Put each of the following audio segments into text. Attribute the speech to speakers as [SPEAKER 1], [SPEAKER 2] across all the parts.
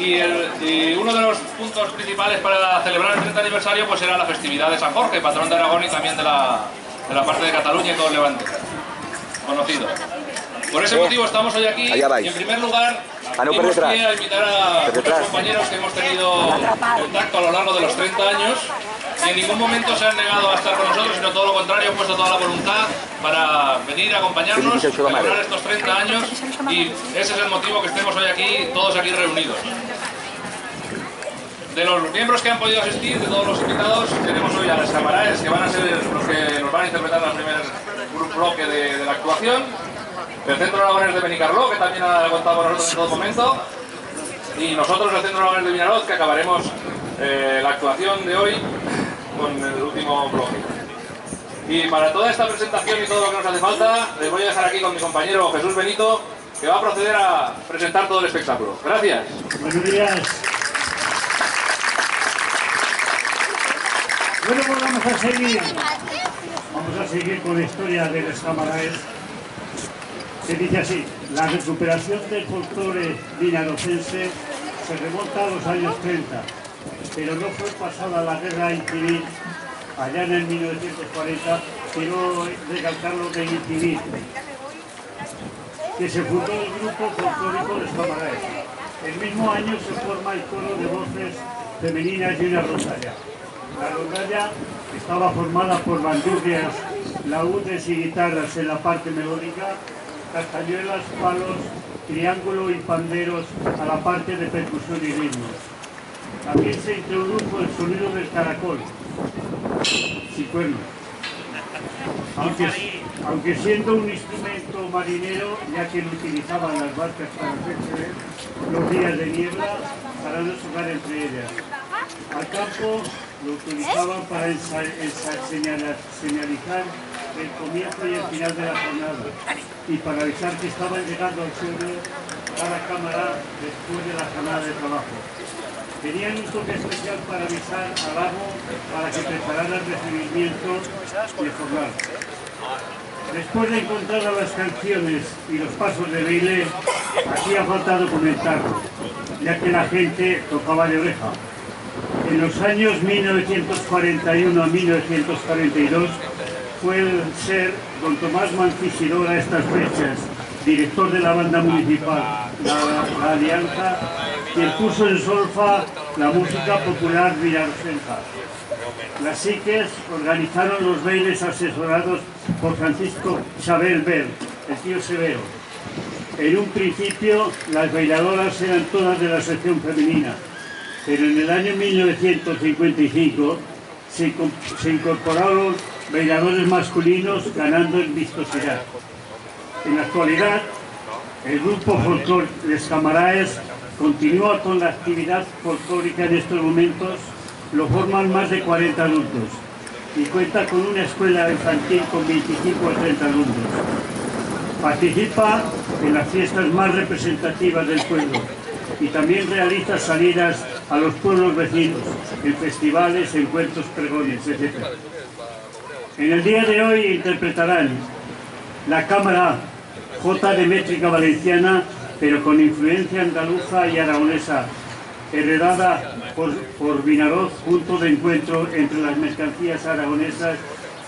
[SPEAKER 1] Y, el- y uno de los puntos principales para celebrar el 30 aniversario pues era la festividad de San Jorge, patrón de Aragón y también de la, de la parte de Cataluña y todo el Levante, conocido. Por ese motivo estamos hoy aquí y en primer lugar
[SPEAKER 2] Ah, no, por
[SPEAKER 1] dimos
[SPEAKER 2] detrás.
[SPEAKER 1] pie a invitar a
[SPEAKER 2] detrás.
[SPEAKER 1] compañeros que hemos tenido contacto a lo largo de los 30 años y en ningún momento se han negado a estar con nosotros, sino todo lo contrario, han puesto toda la voluntad para venir a acompañarnos, celebrar estos 30 años y ese es el motivo que estemos hoy aquí, todos aquí reunidos. De los miembros que han podido asistir, de todos los invitados, tenemos hoy a las camaradas que van a ser los que nos van a interpretar el primer grupo bloque de, de la actuación. El Centro Aragonés de Benicarló, que también ha contado con nosotros en todo momento. Y nosotros, el Centro Aragonés de Vinaroz, que acabaremos eh, la actuación de hoy con el último bloque. Y para toda esta presentación y todo lo que nos hace falta, les voy a dejar aquí con mi compañero Jesús Benito, que va a proceder a presentar todo el espectáculo. Gracias.
[SPEAKER 3] Buenos días. Bueno, pues vamos a seguir. Vamos a seguir con la historia de los camaradas. Se dice así, la recuperación del folclore vinarocense se remonta a los años 30, pero no fue pasada la guerra civil allá en el 1940, quiero recalcar lo de civil, que se fundó el grupo folclórico de Camaradas. El mismo año se forma el coro de voces femeninas y una rondalla. La rondalla estaba formada por bandurrias, laúdes y guitarras en la parte melódica, castañuelas, palos, triángulo y panderos a la parte de percusión y ritmos. También se introdujo el sonido del caracol, sin cuernos. Aunque, aunque siendo un instrumento marinero, ya que lo utilizaban las barcas para hacerse los días de niebla para no chocar entre ellas. Al campo lo utilizaban para señalar- señalizar el comienzo y el final de la jornada y para avisar que estaban llegando al suelo cada cámara después de la jornada de trabajo. Tenían un toque especial para avisar al amo para que preparara el recibimiento de jornada. Después de encontrar a las canciones y los pasos de baile, hacía falta documentarlo, ya que la gente tocaba de oreja. En los años 1941 a 1942 fue el ser don Tomás Mancisidor a estas fechas, director de la banda municipal, la, la Alianza, quien puso en solfa la música popular villarrocense. Las psiques organizaron los bailes asesorados por Francisco Chabel Ver, el tío Severo. En un principio, las bailadoras eran todas de la sección femenina, pero en el año 1955 se, se incorporaron bailadores masculinos ganando en vistosidad. En la actualidad, el grupo folclor Les Camaraes continúa con la actividad folclórica en estos momentos, lo forman más de 40 adultos y cuenta con una escuela infantil con 25 o 30 alumnos. Participa en las fiestas más representativas del pueblo y también realiza salidas a los pueblos vecinos, en festivales, encuentros, pregones, etc. En el día de hoy interpretarán la cámara J de métrica valenciana, pero con influencia andaluza y aragonesa, heredada por, por Vinaroz, punto de encuentro entre las mercancías aragonesas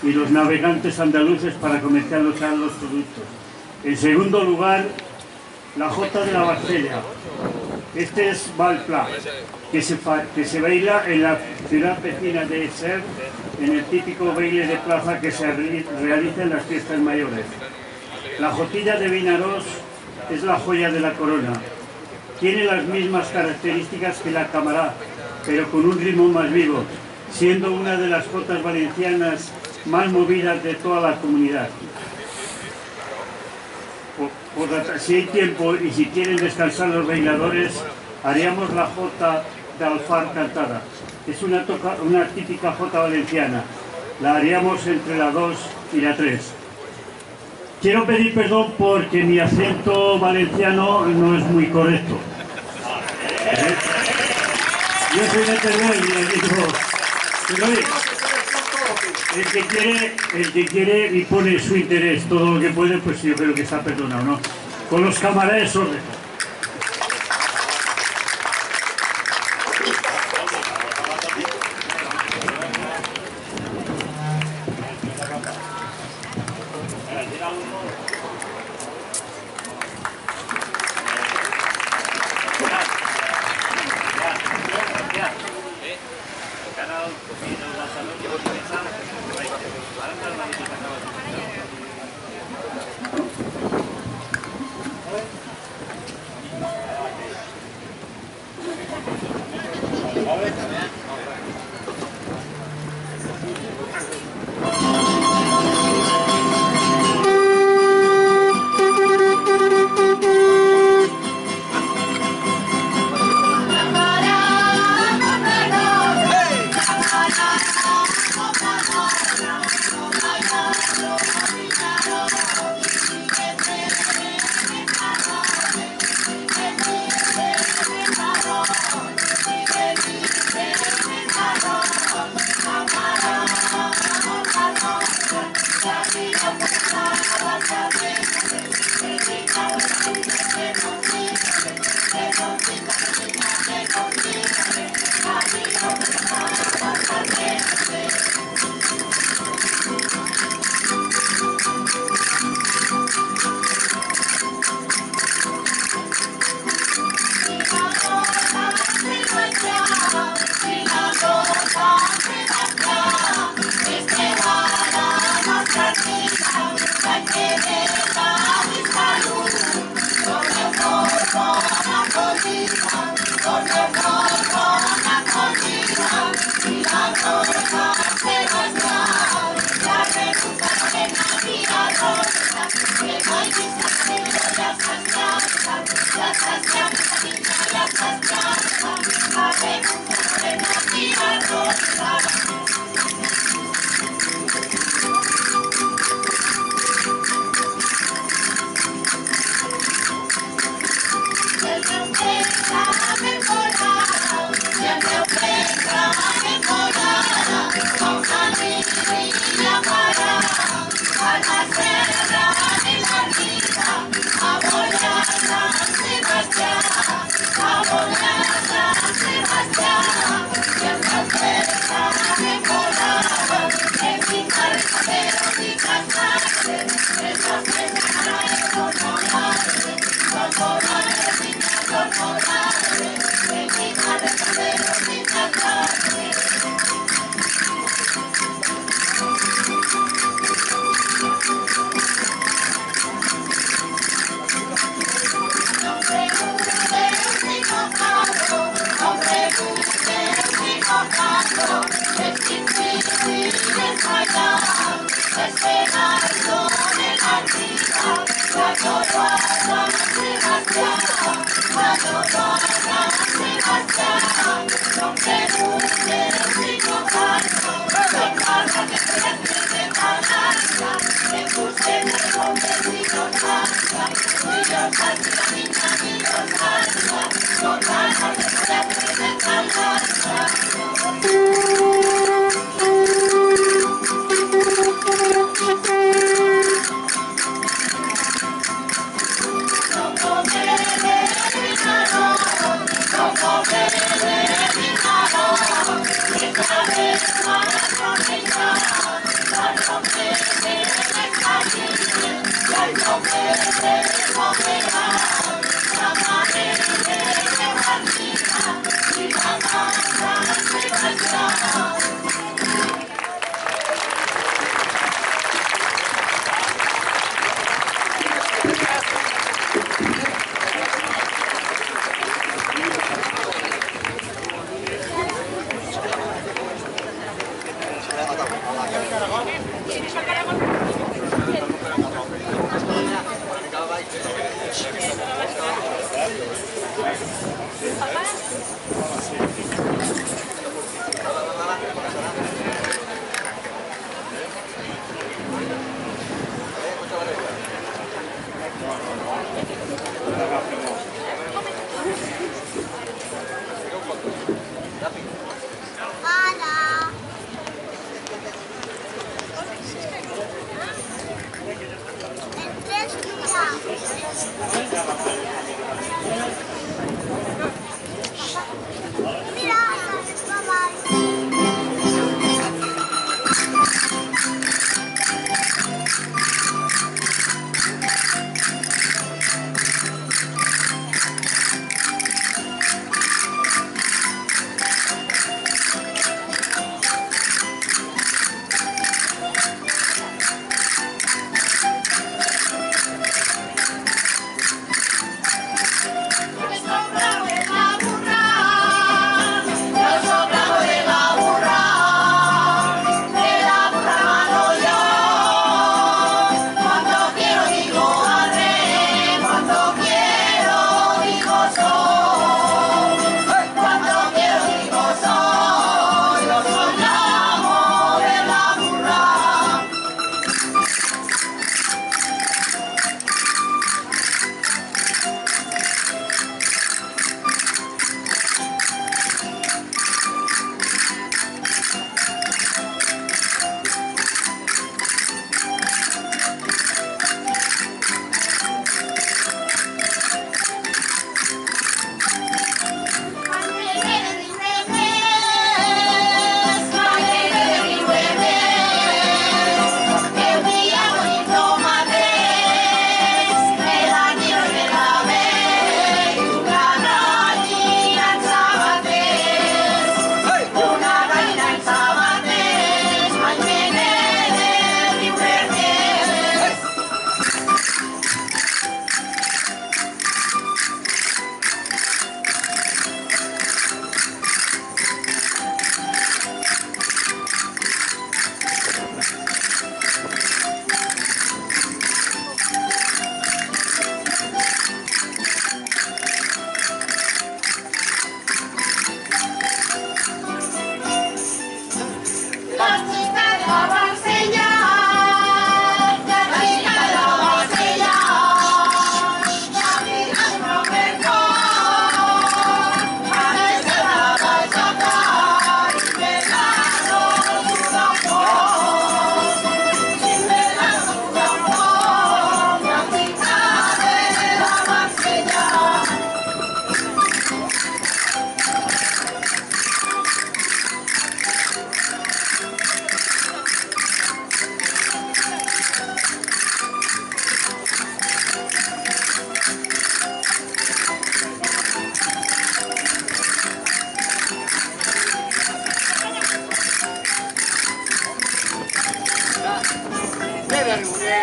[SPEAKER 3] y los navegantes andaluces para comercializar los productos. En segundo lugar, la J de la Barcella. Este es Valpla, que se, que se baila en la ciudad vecina de Ser, en el típico baile de plaza que se re- realiza en las fiestas mayores. La jotilla de Vinaroz es la joya de la corona. Tiene las mismas características que la camará, pero con un ritmo más vivo, siendo una de las jotas valencianas más movidas de toda la comunidad. Por- si hay tiempo y si quieren descansar los bailadores, haríamos la jota de Alfar cantada. Es una, toca- una típica jota valenciana. La haríamos entre la 2 y la 3. Quiero pedir perdón porque mi acento valenciano no es muy correcto. Yo soy de Teruel y les digo, pero oye, el que quiere, el que quiere y pone su interés todo lo que puede, pues yo creo que está perdonado, ¿no? Con los camaradas os
[SPEAKER 2] En tres días.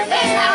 [SPEAKER 2] Terminar!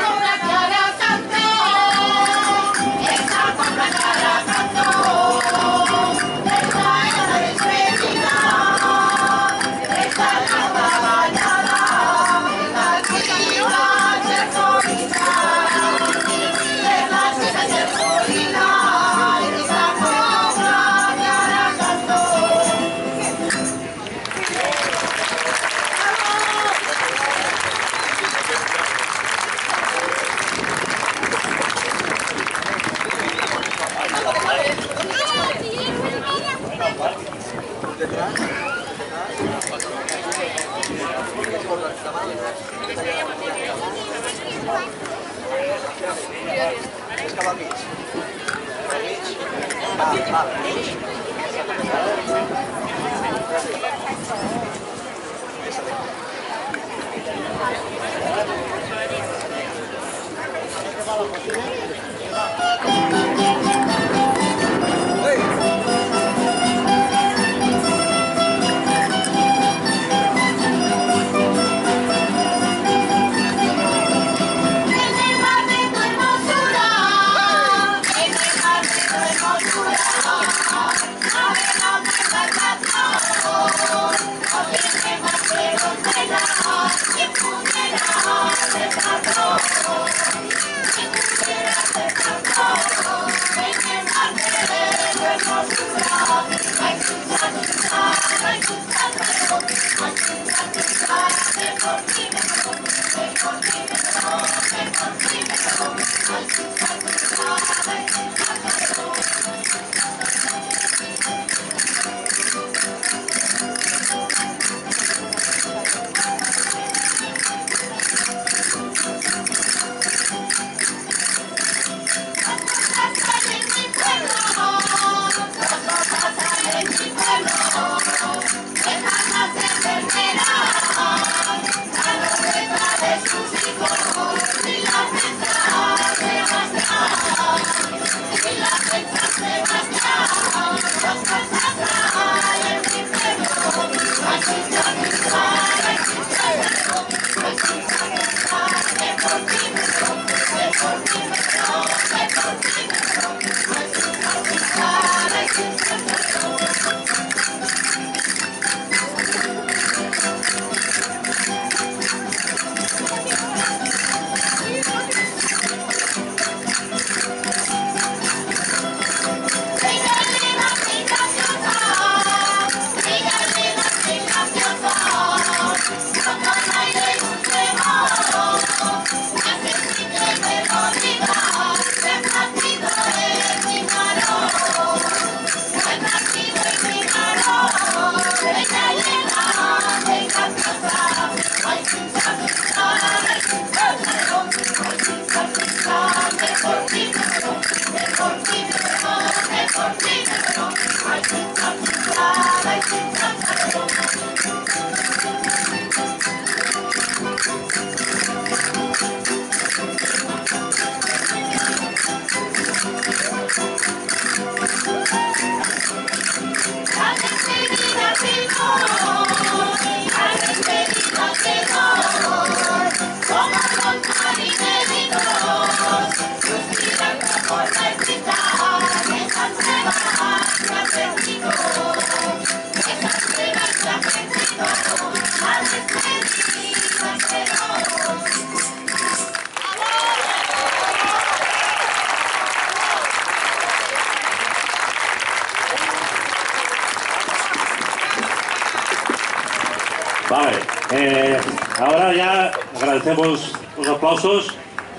[SPEAKER 2] Agradecemos los aplausos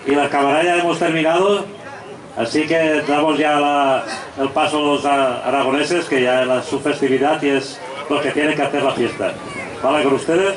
[SPEAKER 2] y la cámara ya hemos terminado, así que damos ya la- el paso a los aragoneses, que ya es su festividad y es lo que tienen que hacer la fiesta. ¿Vale con ustedes?